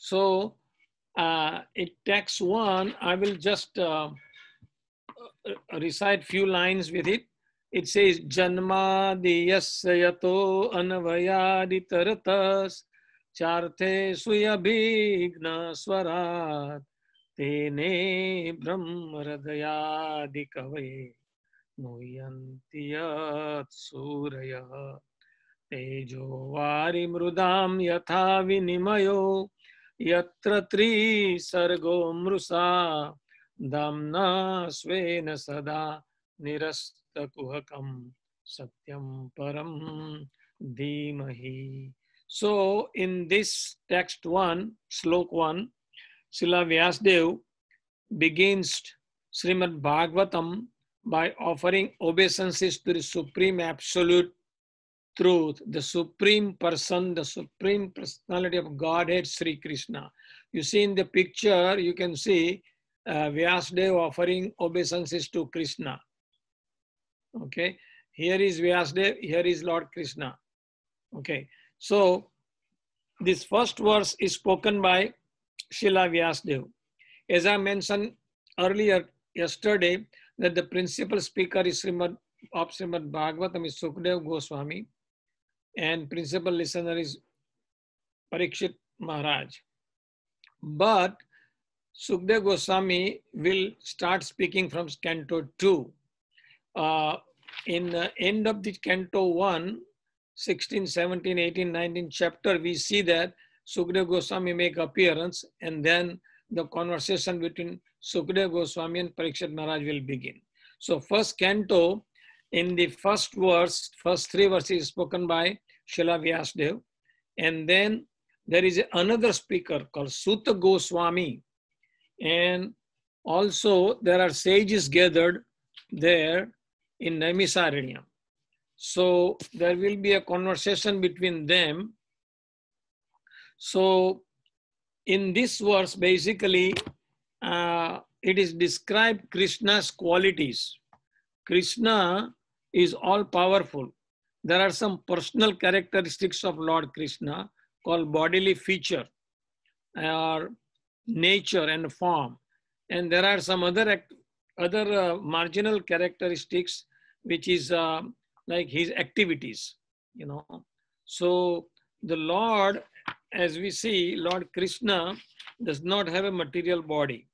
So uh, it takes one, I will just uh, recite few lines with it. It says, Janmadiyasya yato anvayadi taratas charte suyabhigna swarat tene brahmaradayadi kave मुह्यन्ति सूरयः तेजो वारिमृदां यथा विनिमयो यत्र त्री सर्गो मृषा, दम्ना स्वेन सदा निरस्त कुहकम सत्यम परम धीमहि। So in this text one shloka one Shila Vyasadeva begins Srimad Bhagavatam by offering obeisances to the supreme absolute truth, the supreme person, the supreme personality of Godhead, Sri Krishna. You see in the picture, you can see uh, offering obeisances to Krishna. Okay, here is Vyasdev, here is Lord Krishna. Okay, so this first verse is spoken by Srila Vyasdev. As I mentioned earlier, yesterday, that the principal speaker is Srimad, of Srimad Bhagavatam is Goswami and principal listener is Parikshit Maharaj. But Sukdev Goswami will start speaking from Canto 2. Uh, in the end of the Canto 1, 16, 17, 18, 19 chapter, we see that Sukdev Goswami make appearance and then the conversation between Sukdev Goswami and Parikshit Maharaj will begin. So first canto, in the first verse, first three verses spoken by Srila Vyasdev. And then there is another speaker called Suta Goswami. And also there are sages gathered there in Naimisaranyam. So there will be a conversation between them. So in this verse, basically, uh, it is described Krishna's qualities. Krishna is all powerful. There are some personal characteristics of Lord Krishna called bodily feature or nature and form. And there are some other, other uh, marginal characteristics, which is uh, like his activities, you know. So the Lord, as we see, Lord Krishna does not have a material body.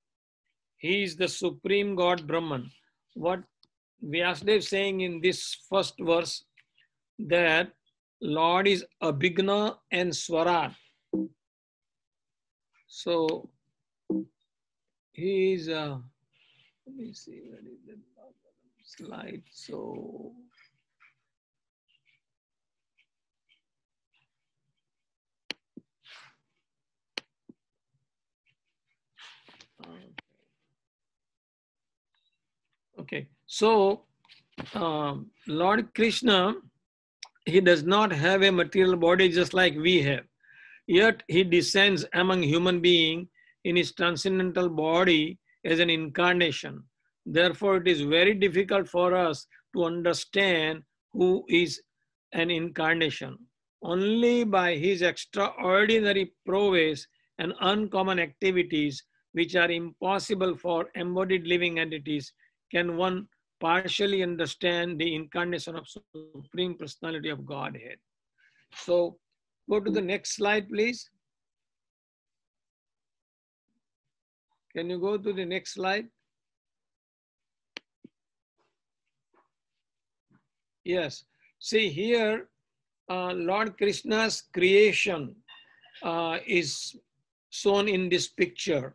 He is the supreme God Brahman. What Vyasadev saying in this first verse that Lord is Abhigna and Swarat. So he is, uh, let me see, where is the slide? So Okay, so um, Lord Krishna, he does not have a material body just like we have. Yet he descends among human being in his transcendental body as an incarnation. Therefore, it is very difficult for us to understand who is an incarnation. Only by his extraordinary prowess and uncommon activities, which are impossible for embodied living entities, can one partially understand the incarnation of Supreme Personality of Godhead. So go to the next slide, please. Can you go to the next slide? Yes. See here, uh, Lord Krishna's creation uh, is shown in this picture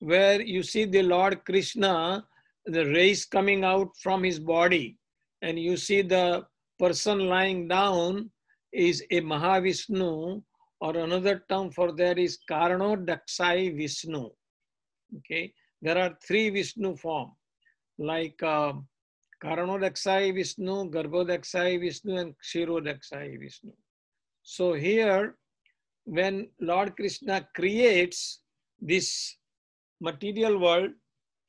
where you see the Lord Krishna the rays coming out from his body and you see the person lying down is a Mahavishnu or another term for that is Karanodakshai Vishnu. Okay, there are three Vishnu form like uh, Karanodakshai Vishnu, Garbhodakshai Vishnu and Kshirodakshai Vishnu. So here when Lord Krishna creates this material world,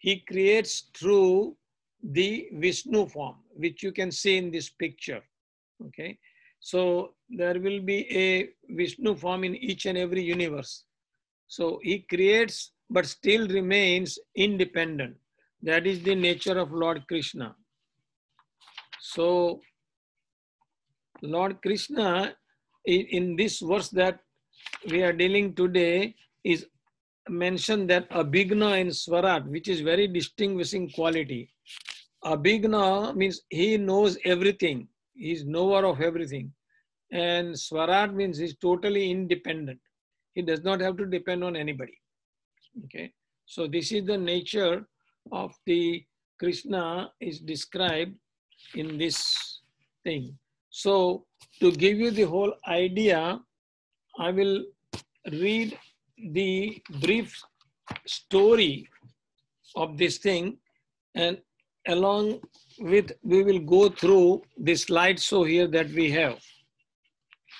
he creates through the Vishnu form, which you can see in this picture. Okay, so there will be a Vishnu form in each and every universe. So he creates but still remains independent. That is the nature of Lord Krishna. So Lord Krishna in this verse that we are dealing today is mentioned that abhigna in swarat, which is very distinguishing quality. Abhigna means he knows everything. He is knower of everything. And swarat means he's totally independent. He does not have to depend on anybody. Okay. So this is the nature of the Krishna is described in this thing. So to give you the whole idea, I will read the brief story of this thing and along with we will go through the slideshow here that we have.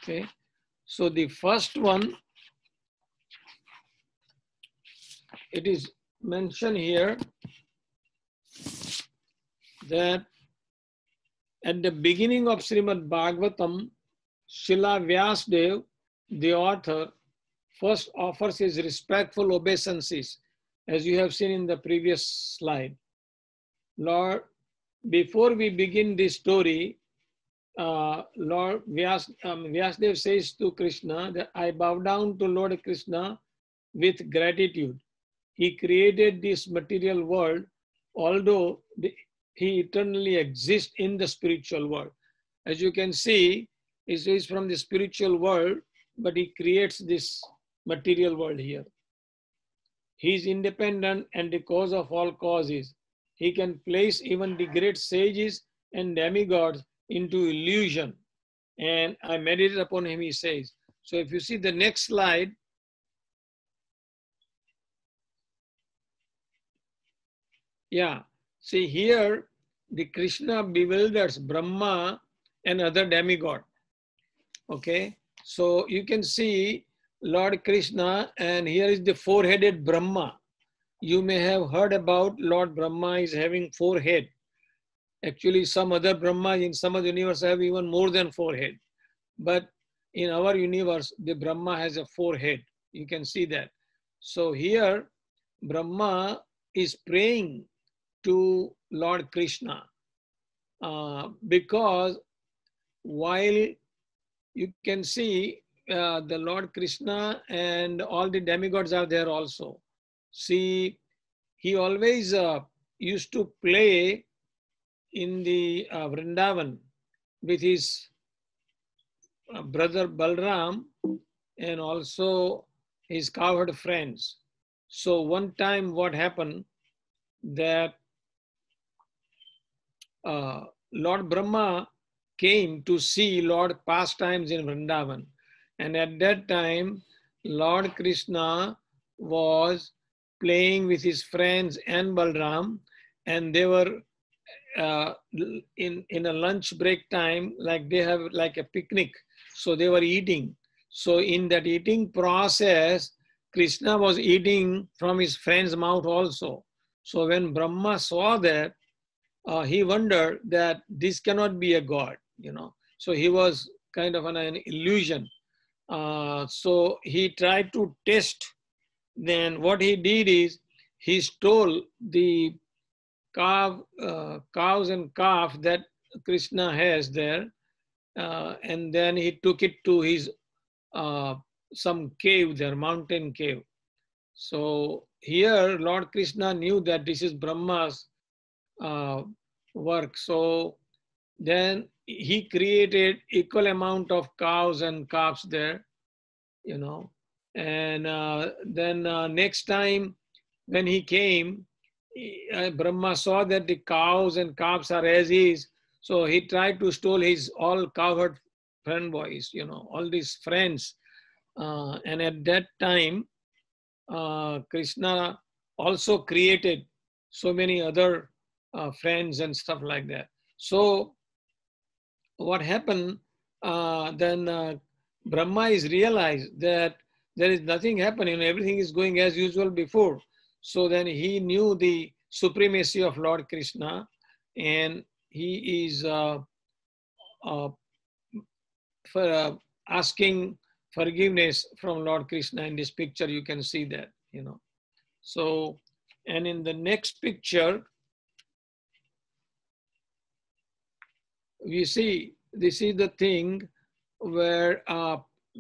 Okay, so the first one, it is mentioned here that at the beginning of Srimad Bhagavatam, Srila Vyasdev, the author, first offers his respectful obeisances, as you have seen in the previous slide. Lord, before we begin this story, uh, Lord Vyas, um, Vyasdev says to Krishna that I bow down to Lord Krishna with gratitude. He created this material world, although the, he eternally exists in the spiritual world. As you can see, he is from the spiritual world, but he creates this material world here. He is independent and the cause of all causes. He can place even the great sages and demigods into illusion. And I meditate upon him, he says. So if you see the next slide, yeah, see here, the Krishna bewilders Brahma and other demigod. Okay, so you can see Lord Krishna, and here is the four-headed Brahma. You may have heard about Lord Brahma is having four head. Actually, some other Brahmas in some other universe have even more than four head. But in our universe, the Brahma has a four head. You can see that. So here, Brahma is praying to Lord Krishna uh, because while you can see uh, the Lord Krishna and all the demigods are there also. See, he always uh, used to play in the uh, Vrindavan with his uh, brother Balram and also his cowherd friends. So one time what happened that uh, Lord Brahma came to see Lord pastimes in Vrindavan and at that time, Lord Krishna was playing with his friends and Balram, and they were uh, in in a lunch break time, like they have like a picnic. So they were eating. So in that eating process, Krishna was eating from his friend's mouth also. So when Brahma saw that, uh, he wondered that this cannot be a god, you know. So he was kind of an, an illusion. Uh, so he tried to test. Then what he did is he stole the calf, uh, cows and calf that Krishna has there, uh, and then he took it to his uh, some cave there, mountain cave. So here Lord Krishna knew that this is Brahma's uh, work. So then he created equal amount of cows and calves there, you know. And uh, then uh, next time when he came, uh, Brahma saw that the cows and calves are as is. So he tried to steal his all cowherd friend boys, you know, all these friends. Uh, and at that time, uh, Krishna also created so many other uh, friends and stuff like that. So what happened, uh, then uh, Brahma is realized that there is nothing happening, everything is going as usual before. So then he knew the supremacy of Lord Krishna and he is uh, uh for, uh, asking forgiveness from Lord Krishna. In this picture, you can see that, you know. So, and in the next picture, we see this is the thing where uh,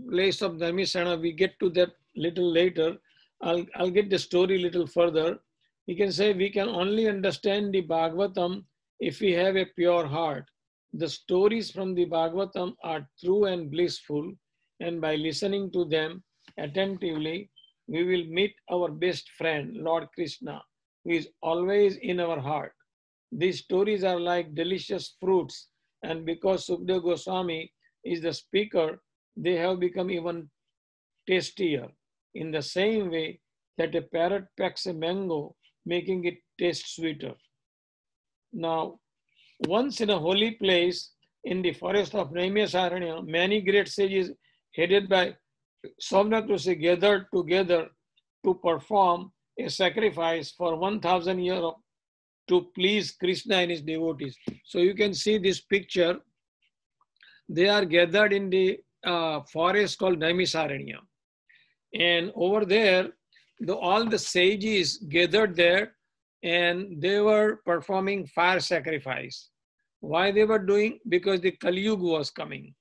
place of Dharmisarana, we get to that little later. I'll, I'll get the story a little further. We can say we can only understand the Bhagavatam if we have a pure heart. The stories from the Bhagavatam are true and blissful, and by listening to them attentively, we will meet our best friend, Lord Krishna, who is always in our heart. These stories are like delicious fruits, and because Sukdev Goswami is the speaker, they have become even tastier. In the same way that a parrot pecks a mango, making it taste sweeter. Now, once in a holy place in the forest of Naimisaranya, many great sages headed by Somnath gathered together to perform a sacrifice for 1000 years to please Krishna and his devotees. So you can see this picture. They are gathered in the uh, forest called Naimisaranya. And over there, the, all the sages gathered there and they were performing fire sacrifice. Why they were doing? Because the Kali Yuga was coming.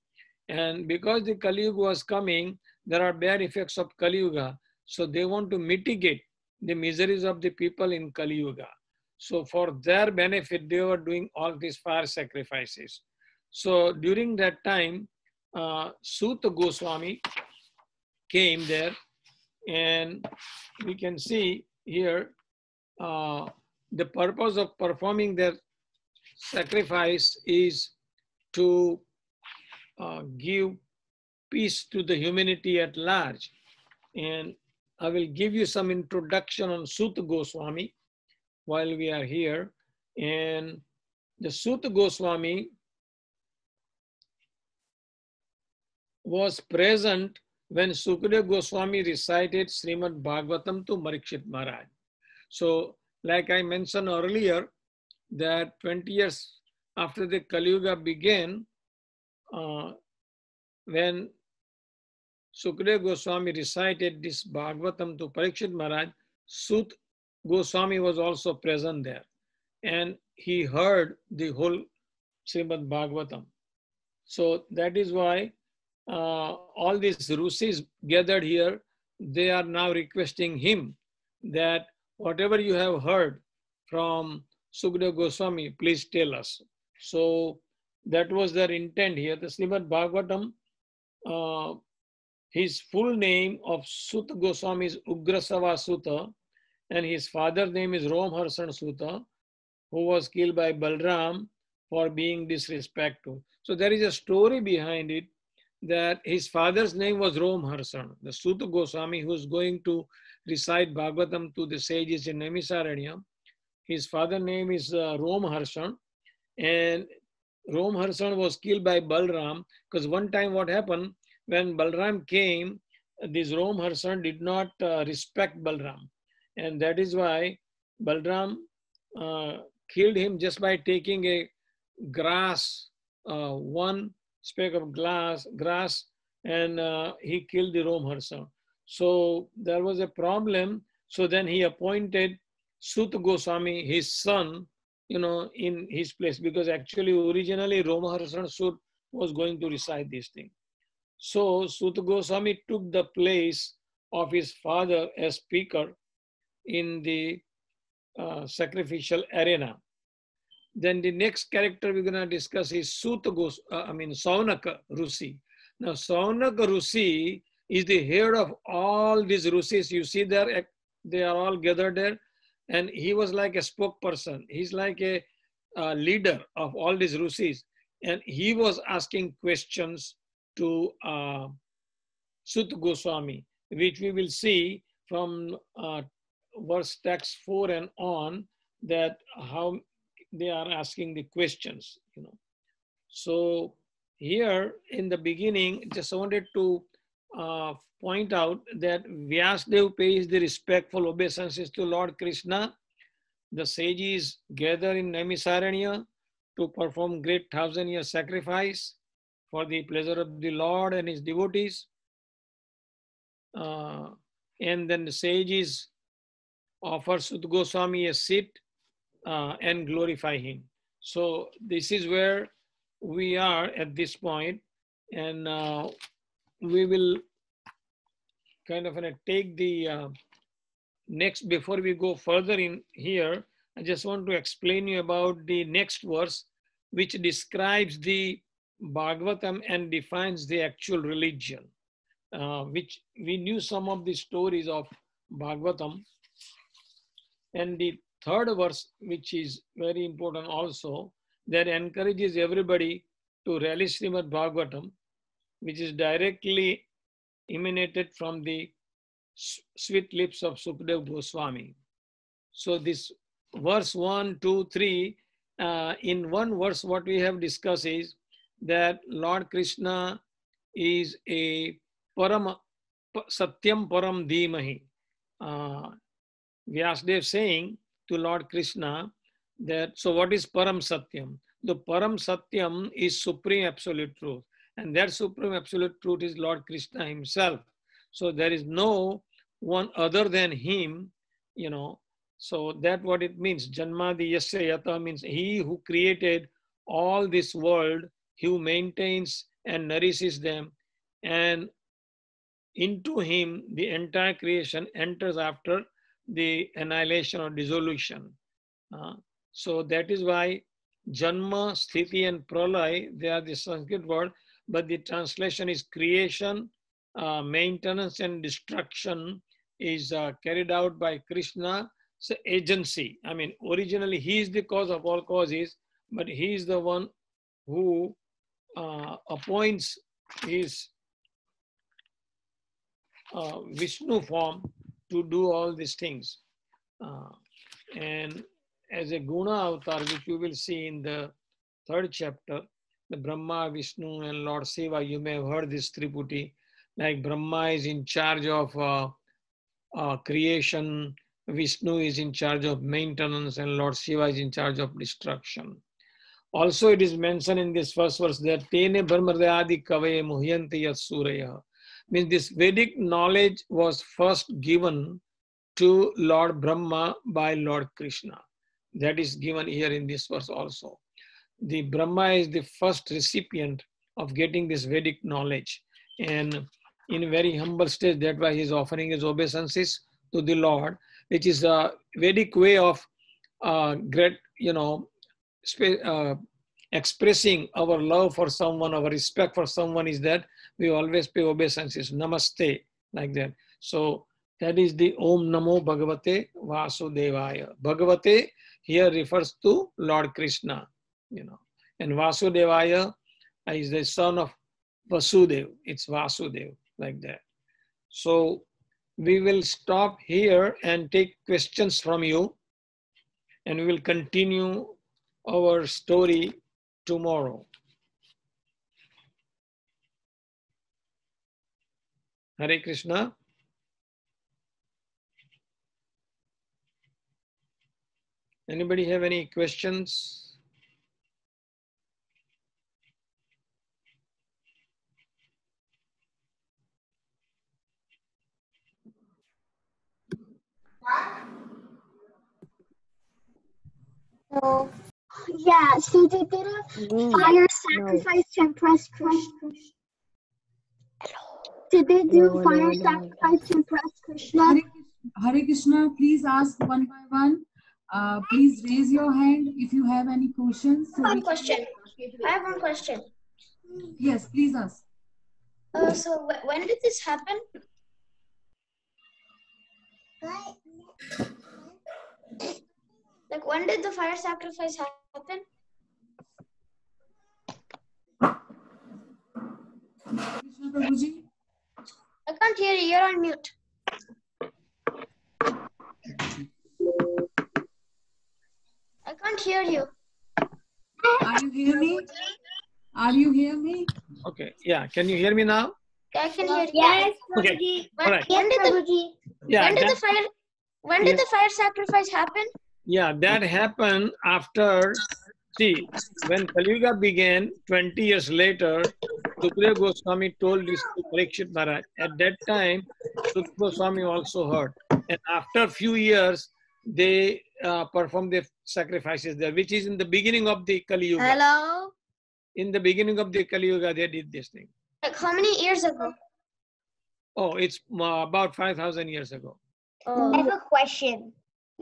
And because the Kali Yuga was coming, there are bad effects of Kali Yuga. So they want to mitigate the miseries of the people in Kali Yuga. So for their benefit, they were doing all these fire sacrifices. So during that time, uh, Goswami came there and we can see here uh, the purpose of performing their sacrifice is to uh, give peace to the humanity at large. And I will give you some introduction on Suta Goswami while we are here. And the Suta Goswami was present when Sukadeva Goswami recited Srimad Bhagavatam to Parikshit Maharaj. So, like I mentioned earlier, that 20 years after the Kali Yuga began, uh, when Sukadeva Goswami recited this Bhagavatam to Parikshit Maharaj, Sut Goswami was also present there. And he heard the whole Srimad Bhagavatam. So that is why uh, all these Rusis gathered here, they are now requesting him that whatever you have heard from Sukadeva Goswami, please tell us. So that was their intent here. The Srimad Bhagavatam, uh, his full name of Sutta Goswami is Ugrasrava Sutta, and his father's name is Romharsan Sutta, who was killed by Balram for being disrespectful. So there is a story behind it that his father's name was Romharsan, the Sutta Goswami who's going to recite Bhagavatam to the sages in Naimisaranya. His father name is uh, Romharsan and Romharsan was killed by Balram because one time what happened when Balram came, this Romharsan did not uh, respect Balram and that is why Balram uh, killed him just by taking a grass, uh, one speck of glass, grass, and uh, he killed the Romharsa. So there was a problem. So then he appointed Sut Goswami, his son, you know, in his place because actually originally Romharsan Sut was going to recite this thing. So Sut Goswami took the place of his father as speaker in the uh, sacrificial arena. Then the next character we're going to discuss is Suta Gos, uh, I mean Saunaka Rusi. Now Saunaka Rusi is the head of all these Rusis. You see there, they are all gathered there. And he was like a spokesperson. He's like a, a leader of all these Rusis. And he was asking questions to uh, Sut Goswami, which we will see from uh, verse text 4 and on that how they are asking the questions, you know. So here in the beginning, just wanted to uh, point out that Vyasdev pays the respectful obeisances to Lord Krishna. The sages gather in Naimisaranya to perform great thousand year sacrifice for the pleasure of the Lord and his devotees. uh, and then the sages offer Sud Goswami a seat uh, and glorify him. So this is where we are at this point, and uh, we will kind of take the uh, next before we go further in here. I just want to explain you about the next verse, which describes the Bhagavatam and defines the actual religion, uh, which we knew some of the stories of Bhagavatam. And the third verse, which is very important also, that encourages everybody to relish Srimad Bhagavatam, which is directly emanated from the sweet lips of Sukdev Goswami. So this verse 1, 2, 3, uh, in one verse what we have discussed is that Lord Krishna is a param, satyam param dhimahi. Uh, Vyasdev saying to Lord Krishna that, so what is param satyam? The param satyam is supreme absolute truth. And that supreme absolute truth is Lord Krishna himself. So there is no one other than him, you know. So that what it means. Janmadi yasya yata means he who created all this world, he who maintains and nourishes them. And into him, the entire creation enters after the annihilation or dissolution. Uh, so that is why Janma, Sthiti, and Pralay, they are the Sanskrit word, but the translation is creation, uh, maintenance, and destruction is uh, carried out by Krishna's agency. I mean, originally he is the cause of all causes, but he is the one who uh, appoints his uh, Vishnu form to do all these things. Uh, and as a Guna avatar, which you will see in the third chapter, the Brahma, Vishnu, and Lord Shiva, you may have heard this Triputi, like Brahma is in charge of uh, uh, creation, Vishnu is in charge of maintenance, and Lord Shiva is in charge of destruction. Also, it is mentioned in this first verse that Tene Brahmadayadi Kavaye Muhyanti Suraya. Means this Vedic knowledge was first given to Lord Brahma by Lord Krishna. That is given here in this verse also. The Brahma is the first recipient of getting this Vedic knowledge. And in a very humble stage, that's why he's offering his obeisances to the Lord, which is a Vedic way of uh, great, you know, uh, expressing our love for someone, our respect for someone is that we always pay obeisances, namaste, like that. So that is the Om Namo Bhagavate Vasudevaya. Bhagavate here refers to Lord Krishna, you know. And Vasudevaya is the son of Vasudev. It's Vasudev, like that. So we will stop here and take questions from you. And we will continue our story tomorrow. Hare Krishna. Anybody have any questions? No. Yeah, so they did a mm, fire sacrifice no. to impress Krishna. Did they do no, fire no, sacrifice to impress Krishna? Hare, Hare Krishna, please ask one by one. Uh, please raise your hand if you have any questions. So one question. I have one question. Yes, please ask. Uh, so when did this happen? Like when did the fire sacrifice happen? I can't hear you. You're on mute. I can't hear you. Are you hear me? Are you hear me? Okay. Yeah. Can you hear me now? I can hear you. Yes. Okay. When, All right. when did the yeah, when did that, the fire when did yeah. the fire sacrifice happen? Yeah, that happened after See, when Kali Yuga began 20 years later, Sukadeva Goswami told this to Parikshit Maharaj. At that time, Sukadeva Goswami also heard. And after a few years, they uh, performed the sacrifices there, which is in the beginning of the Kali Yuga. Hello? In the beginning of the Kali Yuga, they did this thing. Like how many years ago? Oh, it's uh, about 5,000 years ago. I have a question.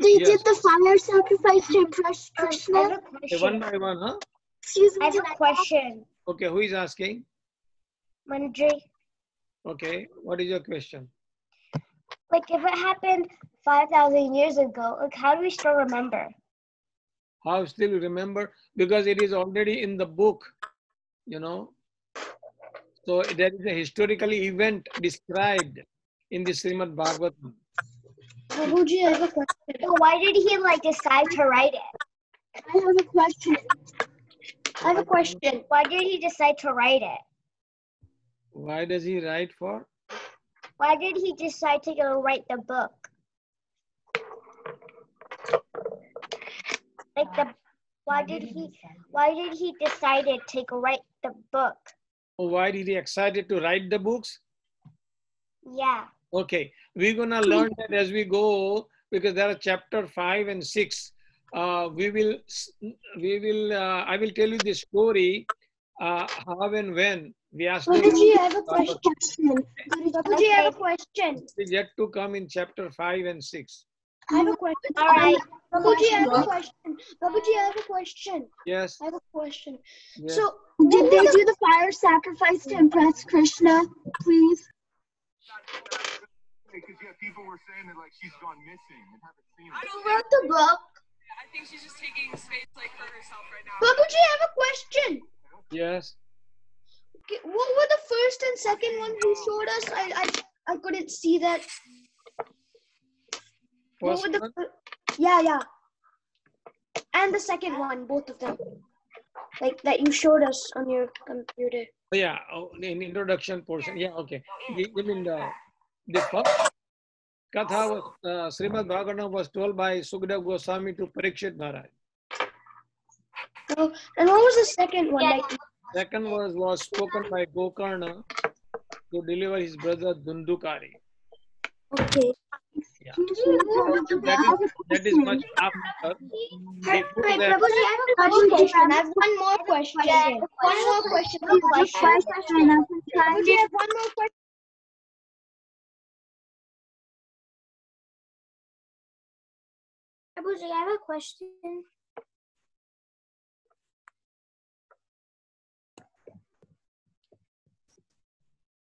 They Yes. did the fire sacrifice to impress I Krishna. have Okay, one by one, huh? Excuse me. I me. have a question. Okay, who is asking? Manjri, Okay, what is your question? like if it happened 5,000 years ago, like how do we still remember? How still remember? Because it is already in the book, you know. So there is a historical event described in the Srimad Bhagavatam. Babuji, I have a question. So why did he like decide to write it? I have a question. I have a question. Why did he decide to write it? Why does he write for? Why did he decide to go write the book? Like the why did he why did he decided to go write the book? Why did he excited to write the books? Yeah. Okay, we're gonna learn that as we go because there are chapter five and six. Uh, we will, we will. Uh, I will tell you the story. Uh, how and when we asked Babuji, I have a question. Question. Babuji, I have a question. is yet to come in chapter five and six. I have a question. All right. Babuji, I have a question. Babuji, I have a question. Yes. I have a question. yes. So, Did they do the fire sacrifice to impress Krishna? Please. Because yeah, people were saying that like she's gone missing and haven't seen her. I don't who wrote the book? I think she's just taking space like for herself right now. Babuji, I have a question. yes. Okay, What were the first and second one you showed us? I I, I couldn't see that. What First were the yeah yeah, and the second one, both of them, like that you showed us on your computer. Oh, yeah, oh, in introduction portion. Yeah, okay. You you mean the the first katha was uh, Srimad Bhagavatam was told by Sukadeva Goswami to Parikshit Maharaj. Oh, and what was the second one? Like Second was was spoken by Gokarna to deliver his brother Dhundhukari. okay. Yeah. Excuse me. That is, that is much after. Before Wait, Prabhuji, I have a question. I have one more question. One more question. One The question. question of the time. Prabhuji, I have one more question. Prabhuji, I have a question.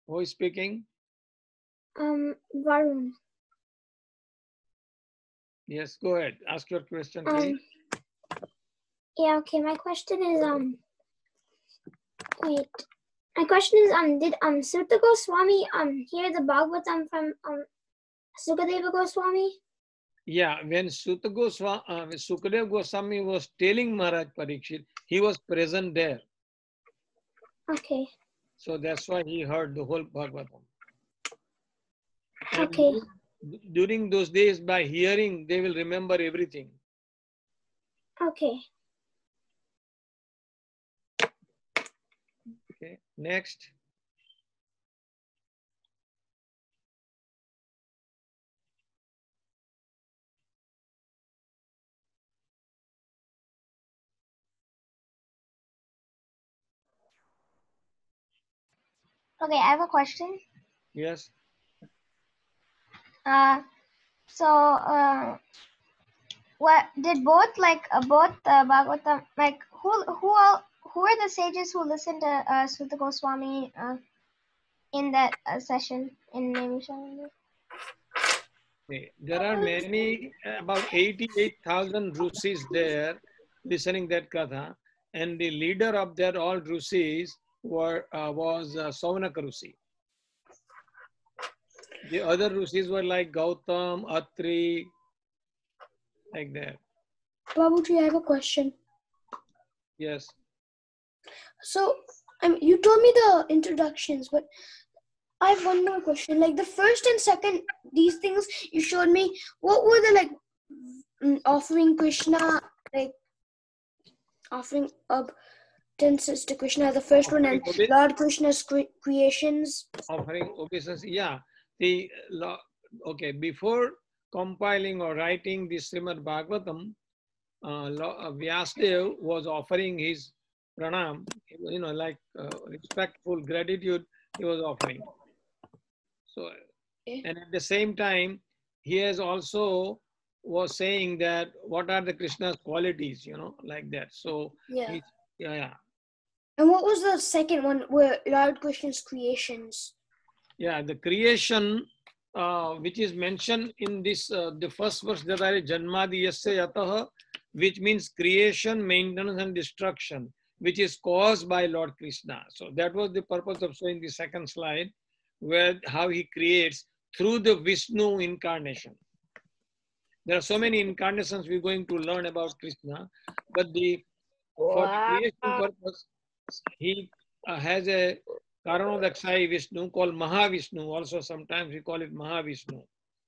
who is speaking? Um, Varun. Yes, go ahead. Ask your question, please. Um, yeah, okay. My question is um. Wait, my question is um. Did um Sutta Goswami um hear the Bhagavatam from um Sukadeva Goswami? Yeah, when Sutta Goswami, uh, Sukadeva Goswami was telling Maharaj Parikshit, he was present there. Okay. So that's why he heard the whole Bhagavatam. Okay. du- During those days, by hearing, they will remember everything. Okay. Okay, next. Okay, I have a question. Yes. Uh, so uh, what did both like uh, both uh, Bhagavatam like who who all who are the sages who listened to uh, Sutta Goswami uh, in that uh, session in Naimisharanya? There are many, about 88,000 Rusis there listening that katha. And the leader of that all Rusis were, uh, was uh, Saunaka Rusi. The other Rusis were like Gautam, Atri, like that. Babuji, I have a question. Yes. So, I mean, you told me the introductions, but I have one more question. Like the first and second, these things you showed me, what were the like mm, offering Krishna, like offering obeisances to Krishna, the first one, and Lord Krishna's cre- creations. offering obeisance. Yeah, the. Okay, before compiling or writing the Srimad Bhagavatam, uh, uh, Vyasdev was offering his pranam, you know, like uh, respectful gratitude he was offering. So, Okay. and at the same time, he has also was saying that what are the Krishna's qualities, you know, like that. So, Yeah. yeah, yeah. And what was the second one where Lord Krishna's creations? Yeah, the creation uh, which is mentioned in this, uh, the first verse that I Janmadi Yasya Yataha, which means creation, maintenance, and destruction, which is caused by Lord Krishna. So that was the purpose of showing the second slide, where how he creates through the Vishnu incarnation. There are so many incarnations we're going to learn about Krishna, but the for the creation purpose, he uh, has a Karanodakshai Vishnu called Mahavishnu. Also, sometimes we call it Mahavishnu.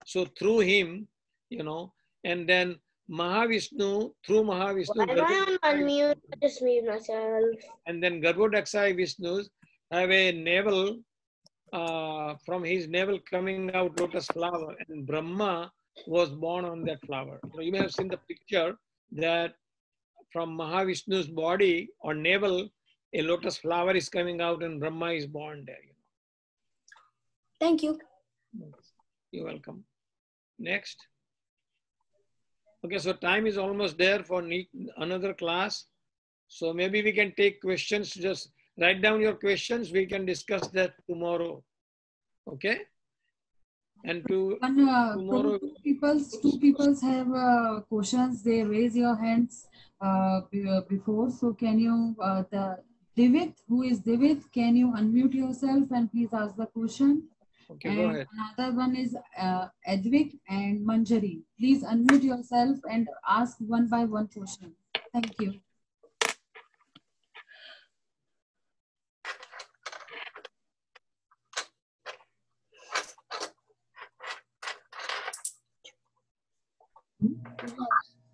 So through him, you know, and then Mahavishnu, through Mahavishnu, Why am I on unmute? I just mute myself. and then Garbhodakshai Vishnus have a navel, uh, from his navel coming out lotus flower, and Brahma was born on that flower. So you may have seen the picture that from Mahavishnu's body or navel, a lotus flower is coming out and Brahma is born there. Thank you. You're welcome. Next. Okay, so time is almost there for another class. So maybe we can take questions. Just write down your questions. We can discuss that tomorrow. Okay? And to One, uh, Tomorrow- two people's, two people's have uh, questions. They raise your hands uh, uh, before. So can you, uh, the Divit, who is Divit, can you unmute yourself and please ask the question? okay, go ahead. another one is uh, Edvik and Manjari. Please unmute yourself and ask one by one question. Thank you.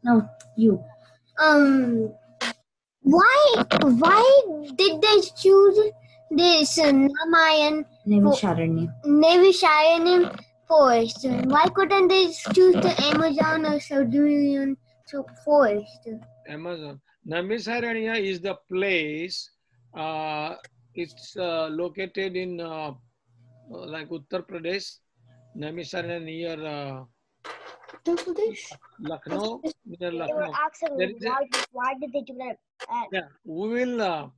No, you. Um, why why did they choose this uh, Namayan Naimisharanya. Nevishayanim forest? Why couldn't they choose the Amazon or Siberian forest? Amazon. Namisaranya is the place. Uh, it's uh, located in uh, uh, like Uttar Pradesh. Namisaranya near uh, Uttar Pradesh. Lucknow. Near They were Lucknow. asking There is a- why, why did they do that? Uh, Yeah, we will uh,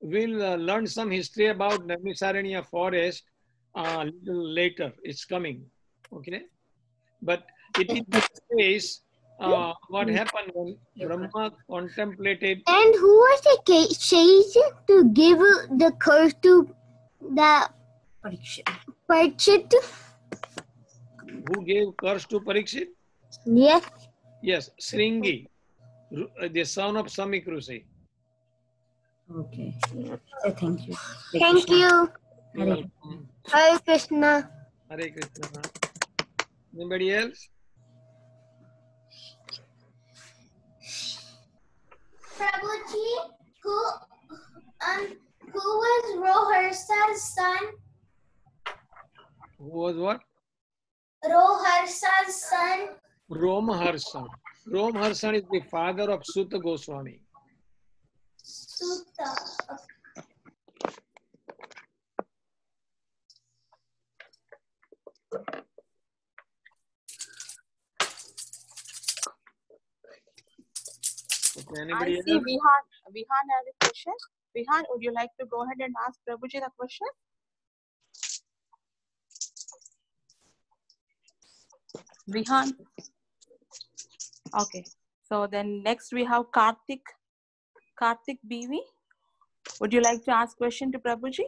we'll uh, learn some history about Namisaranya forest uh, little later. It's coming, okay? But it is the place. Uh, what happened when Brahma contemplated? and who was the ca- chosen to give the curse to the Parikshit. Parchit? Who gave curse to Parikshit? Yes. Yes, Sringi, Ru- the son of Samikrusi. Okay. So thank you. Thank you. You're Hare. Hare Krishna. Hare Krishna. Anybody else? Prabhuji, who um who was Roharsa's son? Who was what? Roharsa's son. Romharsan. Romharsan is the father of Sutta Goswami. Sutta. Okay, I see else? Vihan. Vihan has a question. Vihan, would you like to go ahead and ask Prabhuji the question? Vihan. Okay. So then next we have Karthik. Karthik BV. Would you like to ask question to Prabhuji?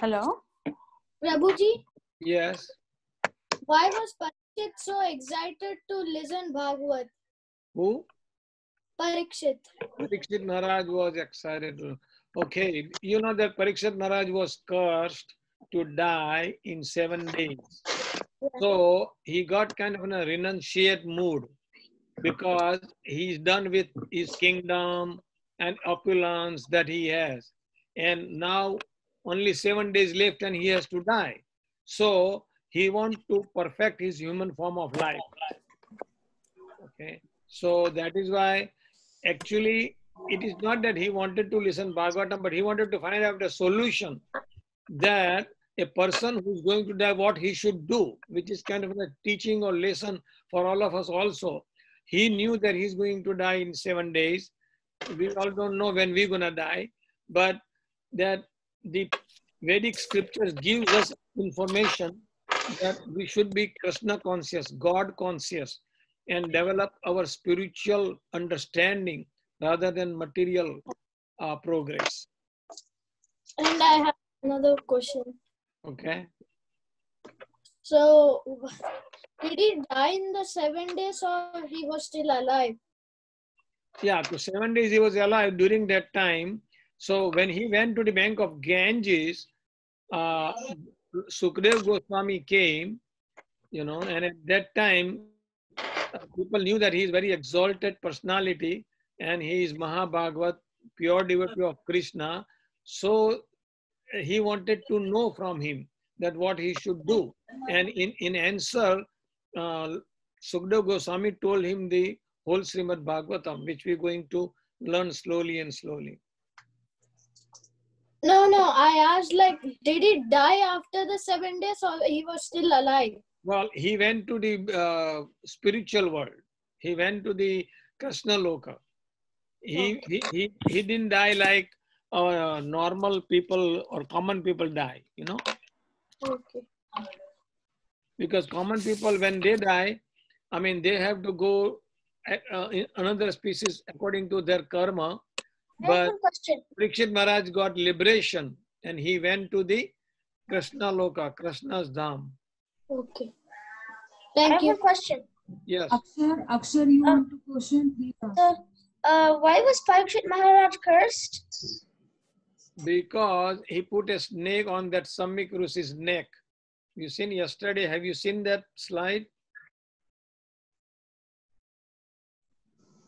Hello. Prabhuji, Yes. why was Parikshit so excited to listen Bhagavad? Who? Parikshit. Parikshit Maharaj was excited. to- Okay, you know that Parikshit Maharaj was cursed to die in seven days. So he got kind of in a renunciate mood because he's done with his kingdom and opulence that he has. And now only seven days left and he has to die. So he wants to perfect his human form of life. Okay. So that is why actually it is not that he wanted to listen Bhagavatam, but he wanted to find out a solution that a person who's going to die, what he should do, which is kind of a teaching or lesson for all of us also. He knew that he's going to die in seven days. We all don't know when we're going to die, but that the Vedic scriptures gives us information that we should be Krishna conscious, God conscious, and develop our spiritual understanding rather than material uh, progress. And I have another question. Okay. So, did he die in the seven days or he was still alive? Yeah, so seven days he was alive during that time. So when he went to the bank of Ganges, uh, Sukdev Goswami came, you know, and at that time, uh, people knew that he is very exalted personality and he is Mahabhagavat, pure devotee of Krishna. So he wanted to know from him that what he should do. And in, in answer, uh, Sukdev Goswami told him the whole Srimad Bhagavatam, which we're going to learn slowly and slowly. No, no, I asked like, did he die after the seven days or he was still alive? Well, he went to the uh, spiritual world. He went to the Krishna Loka. He, he, he, he didn't die like uh, normal people or common people die, you know, Okay. because common people, when they die, I mean, they have to go uh, in another species according to their karma. I have But one question. Parikshit Maharaj got liberation and he went to the Krishna Loka, Krishna's Dham. Okay. Thank I Thank have you. a question. Yes. Akshar, Akshar, you want to question? Please ask. Uh, why was Parikshit Maharaj cursed? Because he put a snake on that Samik Rishi's neck. You seen yesterday, have you seen that slide?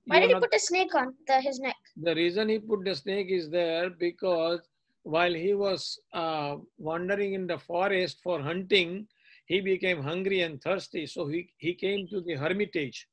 Why did he put a snake on the, his neck? The reason he put the snake is there because while he was uh, wandering in the forest for hunting, he became hungry and thirsty. So he, he came to the hermitage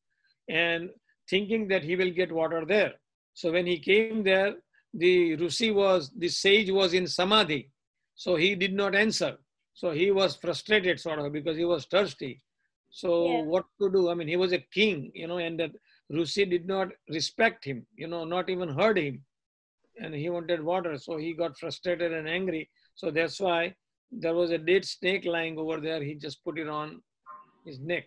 and thinking that he will get water there. So when he came there, the Rusi was, the sage was in Samadhi. So he did not answer. So he was frustrated sort of because he was thirsty. So Yeah. what to do? I mean, he was a king, you know, and that Rusi did not respect him, you know, not even heard him. And he wanted water. So he got frustrated and angry. So that's why there was a dead snake lying over there. He just put it on his neck.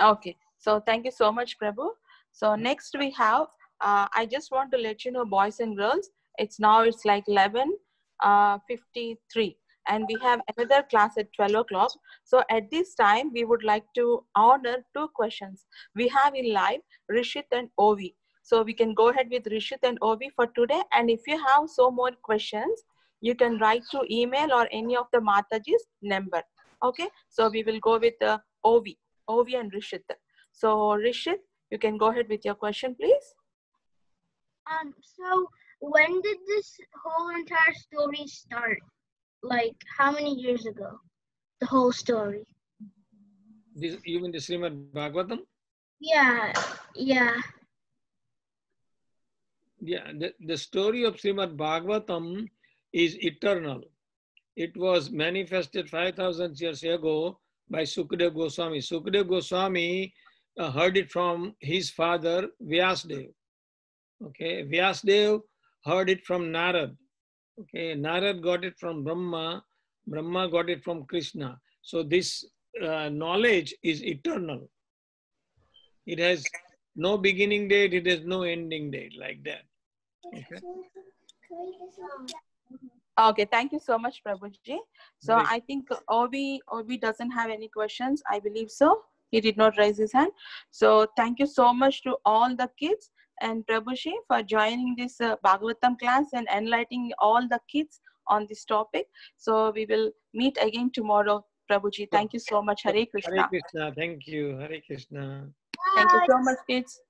Okay, so thank you so much, Prabhu. So next we have, uh, I just want to let you know, boys and girls, it's now it's like 11, uh, 53 and we have another class at 12 o'clock. So at this time, we would like to honor two questions. We have in live Rishit and Ovi. So we can go ahead with Rishit and Ovi for today. And if you have so more questions, you can write to email or any of the Mataji's number. Okay, so we will go with uh, Ovi. Ovi and Rishit. So Rishit, you can go ahead with your question, please. Um, so when did this whole entire story start? Like how many years ago? The whole story. This, you mean the Srimad Bhagavatam, Yeah, yeah. yeah, the, the story of Srimad Bhagavatam is eternal. It was manifested 5,000 years ago by Sukadeva Goswami. Sukadeva Goswami uh, heard it from his father, Vyasdev. Okay, Vyasdev heard it from Narad. Okay, Narad got it from Brahma, Brahma got it from Krishna. So this uh, knowledge is eternal. It has no beginning date, it has no ending date, like that. Okay. Okay, thank you so much, Prabhuji. So Right. I think Ovi Ovi doesn't have any questions. I believe so. He did not raise his hand. So thank you so much to all the kids and Prabhuji for joining this uh, Bhagavatam class and enlightening all the kids on this topic. So we will meet again tomorrow. Prabhuji, thank you so much. Hare Krishna. Hare Krishna. Thank you. Hare Krishna. Thank you so much, kids.